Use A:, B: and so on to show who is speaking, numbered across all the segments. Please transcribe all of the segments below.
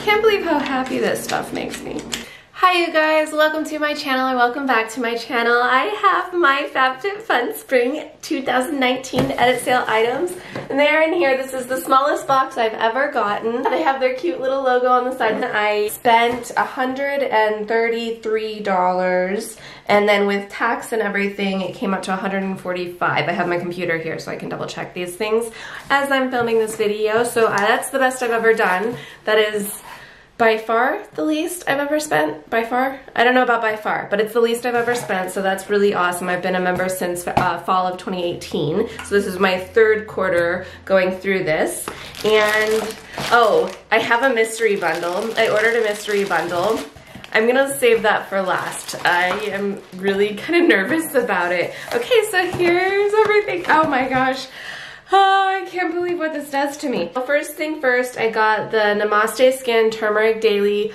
A: can't believe how happy this stuff makes me. Hi you guys, welcome to my channel or welcome back to my channel. I have my FabFitFun Spring 2019 edit sale items and they're in here. This is the smallest box I've ever gotten. They have their cute little logo on the side. I spent $133 and then with tax and everything it came up to 145. I have my computer here so I can double check these things as I'm filming this video. So that's the best I've ever done. That is by far the least I've ever spent, by far. I don't know about by far, but it's the least I've ever spent, so that's really awesome. I've been a member since uh, fall of 2018, so this is my third quarter going through this. And, oh, I have a mystery bundle. I ordered a mystery bundle. I'm gonna save that for last. I am really kind of nervous about it. Okay, so here's everything. Oh my gosh. Oh, I can't believe what this does to me. Well, first thing first, I got the Namaste Skin Turmeric Daily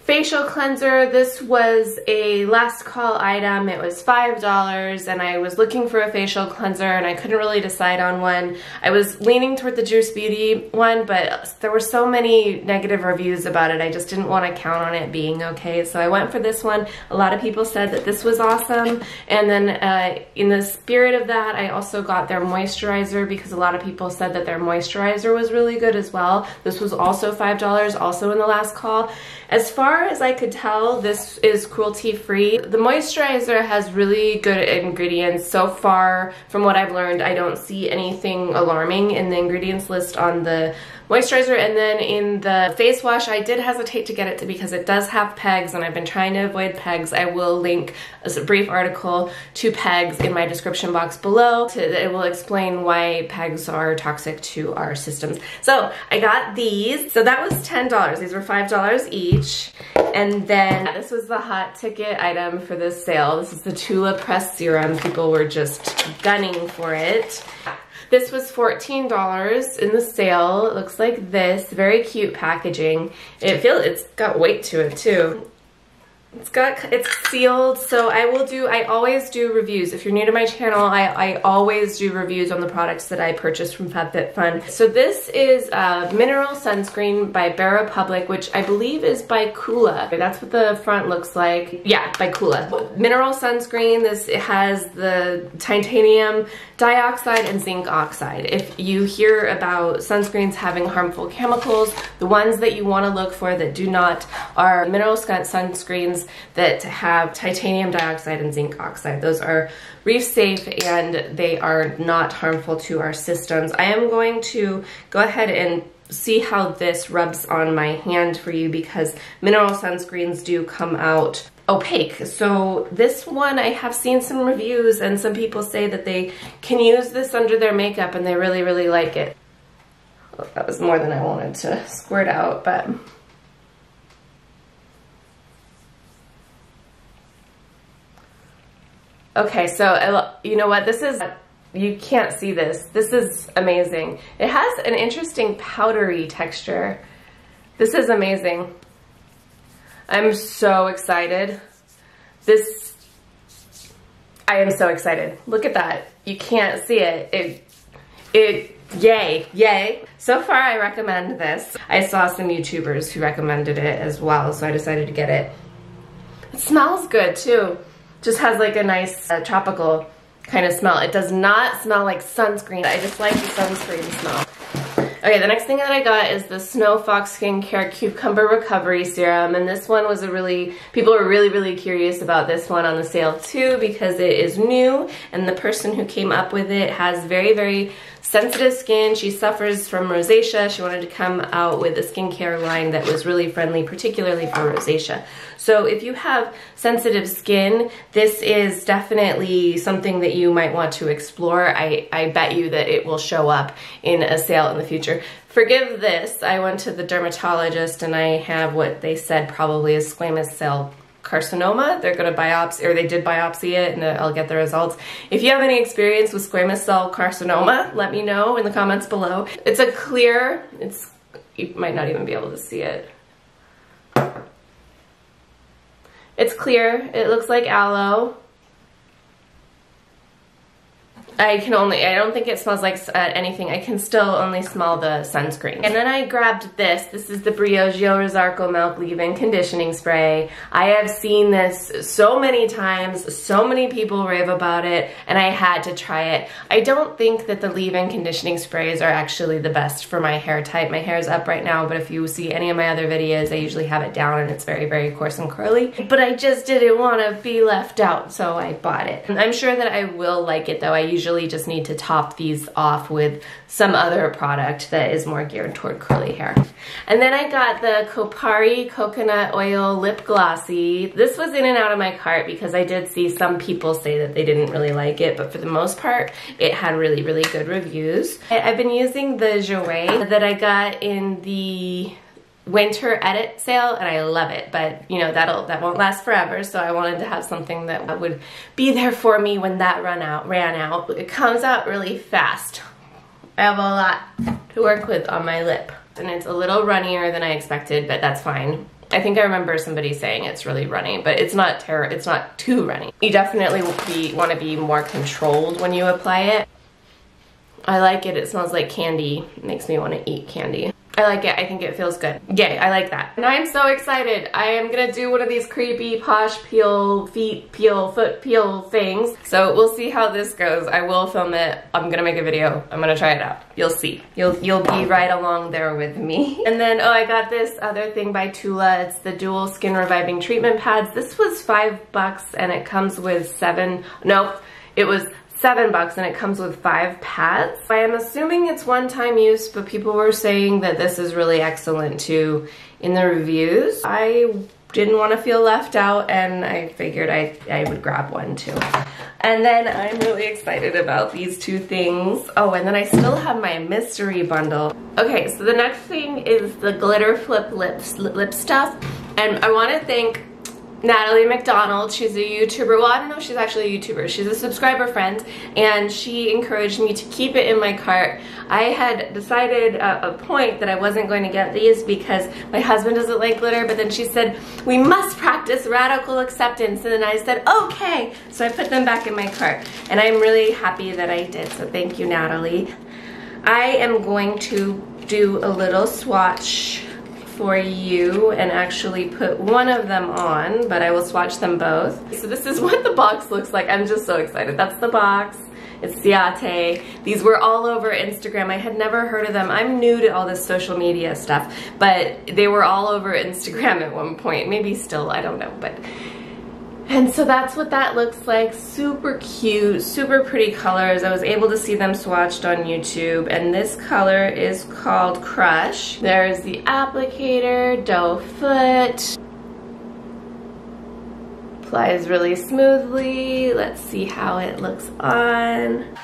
A: facial cleanser. This was a last call item. It was $5 and I was looking for a facial cleanser and I couldn't really decide on one. I was leaning toward the Juice Beauty one, but there were so many negative reviews about it. I just didn't want to count on it being okay. So I went for this one. A lot of people said that this was awesome. And then uh, in the spirit of that, I also got their moisturizer because a lot of people said that their moisturizer was really good as well. This was also $5, also in the last call. As far as I could tell, this is cruelty free. The moisturizer has really good ingredients. So far, from what I've learned, I don't see anything alarming in the ingredients list on the moisturizer and then in the face wash I did hesitate to get it because it does have pegs and I've been trying to avoid pegs. I will link a brief article to pegs in my description box below. To, it will explain why pegs are toxic to our systems. So I got these. So that was $10. These were $5 each. And then this was the hot ticket item for this sale. This is the Tula Press Serum. People were just gunning for it. This was $14 in the sale. It looks like this. Very cute packaging. It feels it's got weight to it too. It's got, it's sealed, so I will do, I always do reviews. If you're new to my channel, I, I always do reviews on the products that I purchase from FabFitFun. So this is a mineral sunscreen by Bare Republic, which I believe is by Coola. That's what the front looks like. Yeah, by Coola. Mineral sunscreen, this it has the titanium dioxide and zinc oxide. If you hear about sunscreens having harmful chemicals, the ones that you want to look for that do not are mineral sunscreens that have titanium dioxide and zinc oxide. Those are reef safe and they are not harmful to our systems. I am going to go ahead and see how this rubs on my hand for you because mineral sunscreens do come out opaque. So this one, I have seen some reviews and some people say that they can use this under their makeup and they really, really like it. that was more than I wanted to squirt out, but Okay, so you know what? This is, you can't see this. This is amazing. It has an interesting powdery texture. This is amazing. I'm so excited. This, I am so excited. Look at that. You can't see it. It, it, yay, yay. So far I recommend this. I saw some YouTubers who recommended it as well, so I decided to get it. It smells good too just has like a nice uh, tropical kind of smell. It does not smell like sunscreen. I just like the sunscreen smell. Okay, the next thing that I got is the Snow Fox Skincare Cucumber Recovery Serum, and this one was a really, people were really, really curious about this one on the sale too because it is new, and the person who came up with it has very, very sensitive skin. She suffers from rosacea. She wanted to come out with a skincare line that was really friendly, particularly for rosacea. So if you have sensitive skin, this is definitely something that you might want to explore. I, I bet you that it will show up in a sale in the future. Forgive this, I went to the dermatologist and I have what they said probably is squamous cell carcinoma. They're going to biopsy, or they did biopsy it, and I'll get the results. If you have any experience with squamous cell carcinoma, let me know in the comments below. It's a clear, it's, you might not even be able to see it. It's clear. It looks like aloe. I can only, I don't think it smells like uh, anything. I can still only smell the sunscreen. And then I grabbed this. This is the Briogeo Rosarco Milk Leave-In Conditioning Spray. I have seen this so many times. So many people rave about it and I had to try it. I don't think that the leave-in conditioning sprays are actually the best for my hair type. My hair is up right now, but if you see any of my other videos, I usually have it down and it's very, very coarse and curly. But I just didn't want to be left out, so I bought it. I'm sure that I will like it though. I usually usually just need to top these off with some other product that is more geared toward curly hair. And then I got the Kopari Coconut Oil Lip Glossy. This was in and out of my cart because I did see some people say that they didn't really like it, but for the most part, it had really, really good reviews. I've been using the Jouer that I got in the winter edit sale and I love it but you know that'll that won't last forever so I wanted to have something that would be there for me when that run out ran out it comes out really fast I have a lot to work with on my lip and it's a little runnier than I expected but that's fine I think I remember somebody saying it's really runny, but it's not ter it's not too runny. You definitely be, want to be more controlled when you apply it. I like it. It smells like candy. It makes me want to eat candy. I like it. I think it feels good. Yay, I like that. And I'm so excited. I am gonna do one of these creepy posh peel, feet peel, foot peel things. So we'll see how this goes. I will film it. I'm gonna make a video. I'm gonna try it out. You'll see. You'll you'll be right along there with me. And then, oh, I got this other thing by Tula. It's the Dual Skin Reviving Treatment Pads. This was five bucks and it comes with seven, nope, it was seven bucks and it comes with five pads. I am assuming it's one-time use, but people were saying that this is really excellent too in the reviews. I didn't want to feel left out and I figured I, I would grab one too. And then I'm really excited about these two things. Oh, and then I still have my mystery bundle. Okay, so the next thing is the Glitter Flip Lips lip stuff. And I want to thank Natalie McDonald. She's a YouTuber. Well, I don't know if she's actually a YouTuber. She's a subscriber friend, and she encouraged me to keep it in my cart. I had decided at a point that I wasn't going to get these because my husband doesn't like glitter, but then she said, we must practice radical acceptance, and then I said, okay. So I put them back in my cart, and I'm really happy that I did, so thank you, Natalie. I am going to do a little swatch for you and actually put one of them on, but I will swatch them both. So this is what the box looks like. I'm just so excited. That's the box. It's Ciate. These were all over Instagram. I had never heard of them. I'm new to all this social media stuff, but they were all over Instagram at one point. Maybe still, I don't know, but and so that's what that looks like. Super cute, super pretty colors. I was able to see them swatched on YouTube. And this color is called Crush. There's the applicator, doe foot. Applies really smoothly. Let's see how it looks on.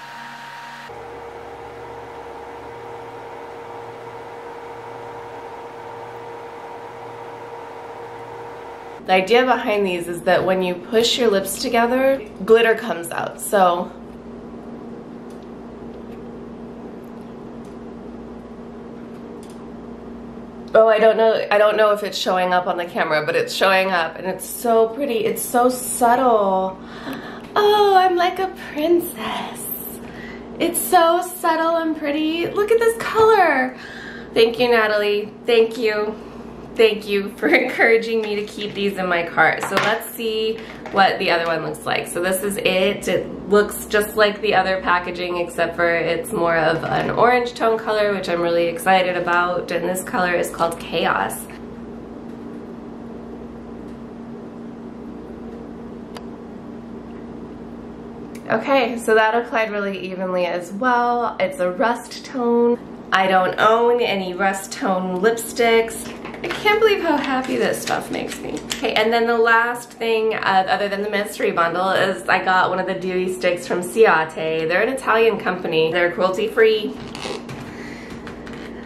A: The idea behind these is that when you push your lips together, glitter comes out. So Oh, I don't know. I don't know if it's showing up on the camera, but it's showing up and it's so pretty. It's so subtle. Oh, I'm like a princess. It's so subtle and pretty. Look at this color. Thank you, Natalie. Thank you thank you for encouraging me to keep these in my cart. So let's see what the other one looks like. So this is it. It looks just like the other packaging except for it's more of an orange tone color, which I'm really excited about. And this color is called Chaos. Okay, so that applied really evenly as well. It's a rust tone. I don't own any rust tone lipsticks. I can't believe how happy this stuff makes me. Okay, and then the last thing, uh, other than the mystery bundle, is I got one of the dewy sticks from Ciate. They're an Italian company. They're cruelty-free.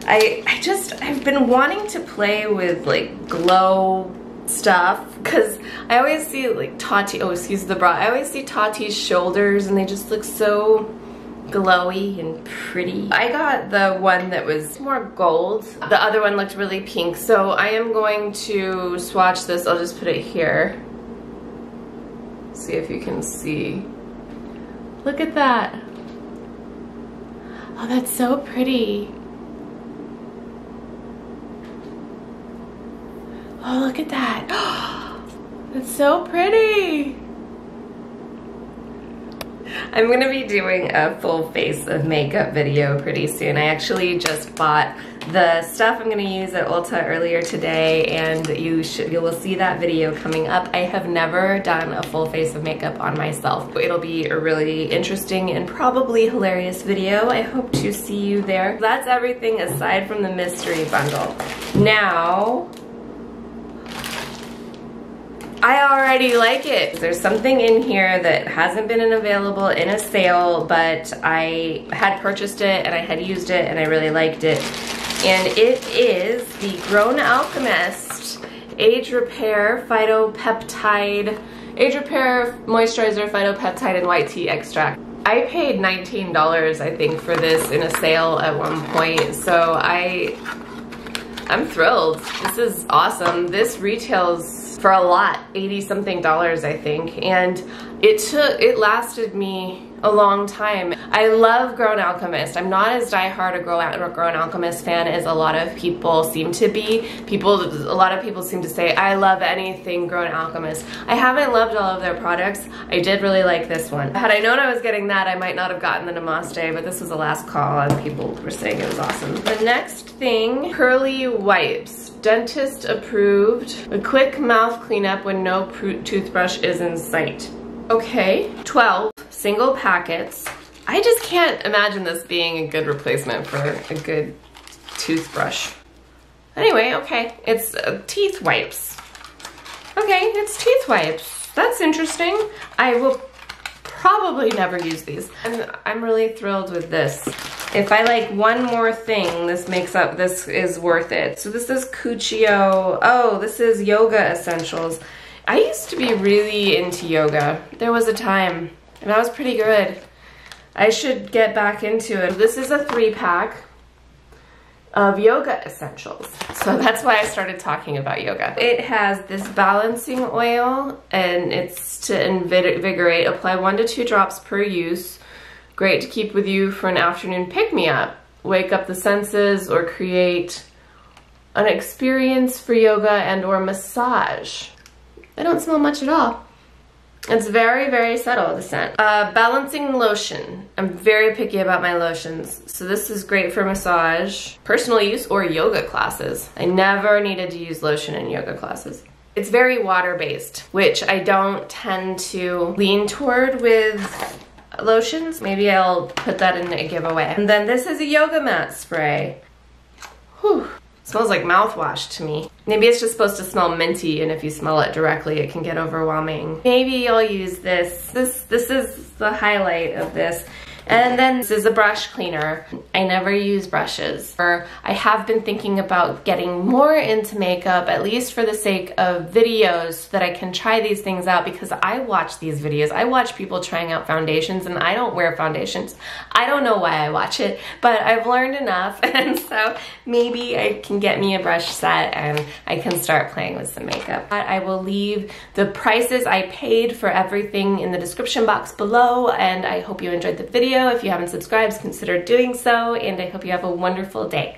A: I, I just, I've been wanting to play with like glow stuff because I always see like Tati, oh excuse the bra, I always see Tati's shoulders and they just look so glowy and pretty. I got the one that was more gold. The other one looked really pink. So I am going to swatch this. I'll just put it here. See if you can see. Look at that. Oh, that's so pretty. Oh, look at that. That's so pretty. I'm gonna be doing a full face of makeup video pretty soon. I actually just bought the stuff I'm gonna use at Ulta earlier today and you should you will see that video coming up. I have never done a full face of makeup on myself. It'll be a really interesting and probably hilarious video. I hope to see you there. That's everything aside from the mystery bundle. Now, I already like it. There's something in here that hasn't been available in a sale, but I had purchased it and I had used it and I really liked it. And it is the Grown Alchemist Age Repair Phytopeptide, Age Repair Moisturizer Phytopeptide and White Tea Extract. I paid $19, I think, for this in a sale at one point, so I, I'm thrilled. This is awesome. This retails for a lot, 80 something dollars I think. And it took, it lasted me a long time. I love Grown Alchemist. I'm not as diehard a Grown, Alchemist fan as a lot of people seem to be. People, a lot of people seem to say, I love anything Grown Alchemist. I haven't loved all of their products. I did really like this one. Had I known I was getting that, I might not have gotten the Namaste, but this was the last call and people were saying it was awesome. The next thing, Pearly Wipes dentist approved. A quick mouth cleanup when no toothbrush is in sight. Okay, 12 single packets. I just can't imagine this being a good replacement for a good toothbrush. Anyway, okay, it's uh, teeth wipes. Okay, it's teeth wipes. That's interesting. I will probably never use these. I'm, I'm really thrilled with this. If I like one more thing, this makes up, this is worth it. So this is Cuccio. Oh, this is Yoga Essentials. I used to be really into yoga. There was a time, and I was pretty good. I should get back into it. This is a three pack of yoga essentials. So that's why I started talking about yoga. It has this balancing oil and it's to invigorate. Apply one to two drops per use Great to keep with you for an afternoon pick-me-up. Wake up the senses or create an experience for yoga and or massage. I don't smell much at all. It's very, very subtle, the scent. Uh, balancing lotion. I'm very picky about my lotions. So this is great for massage, personal use, or yoga classes. I never needed to use lotion in yoga classes. It's very water-based, which I don't tend to lean toward with lotions. Maybe I'll put that in a giveaway. And then this is a yoga mat spray. Whew. Smells like mouthwash to me. Maybe it's just supposed to smell minty and if you smell it directly it can get overwhelming. Maybe I'll use this. This this is the highlight of this. And then this is a brush cleaner. I never use brushes. Or I have been thinking about getting more into makeup, at least for the sake of videos, so that I can try these things out because I watch these videos. I watch people trying out foundations and I don't wear foundations. I don't know why I watch it, but I've learned enough and so maybe I can get me a brush set and I can start playing with some makeup. I will leave the prices I paid for everything in the description box below and I hope you enjoyed the video. If you haven't subscribed, consider doing so, and I hope you have a wonderful day.